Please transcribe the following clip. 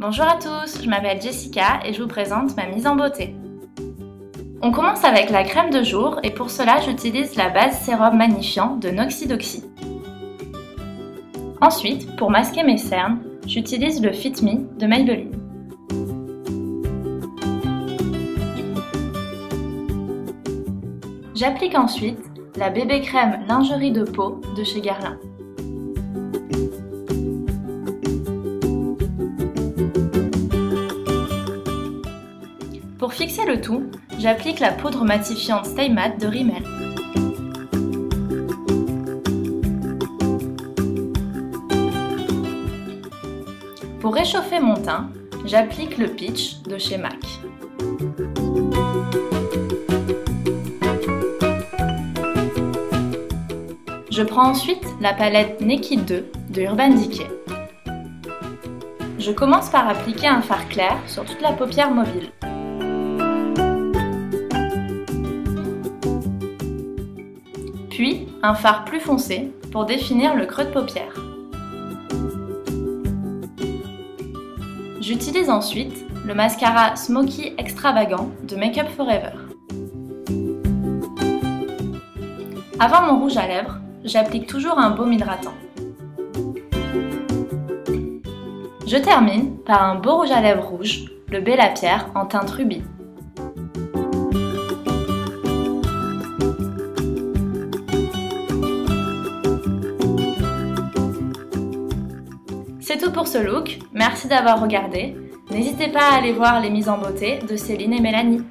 Bonjour à tous, je m'appelle Jessica et je vous présente ma mise en beauté. On commence avec la crème de jour et pour cela j'utilise la base sérum magnifiant de Noxidoxy. Ensuite, pour masquer mes cernes, j'utilise le Fit Me de Maybelline. J'applique ensuite la bébé crème lingerie de peau de chez Guerlain. Pour fixer le tout, j'applique la poudre matifiante Stay Matte de Rimmel. Pour réchauffer mon teint, j'applique le Peach de chez MAC. Je prends ensuite la palette Naked 2 de Urban Decay. Je commence par appliquer un fard clair sur toute la paupière mobile. Puis un fard plus foncé pour définir le creux de paupière. J'utilise ensuite le mascara Smoky Extravagant de Makeup Forever. Avant mon rouge à lèvres, j'applique toujours un baume hydratant. Je termine par un beau rouge à lèvres rouge, le Bella Pierre en teinte rubis. C'est tout pour ce look, merci d'avoir regardé. N'hésitez pas à aller voir les mises en beauté de Céline et Mélanie.